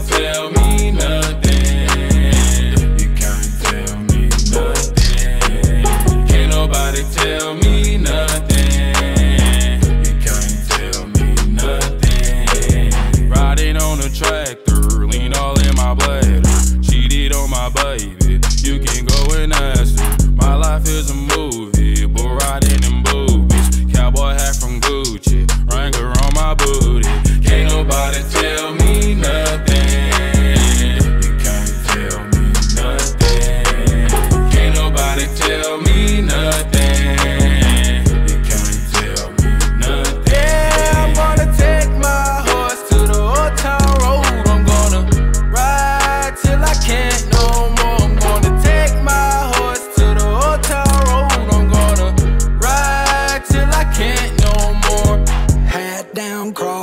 Tell me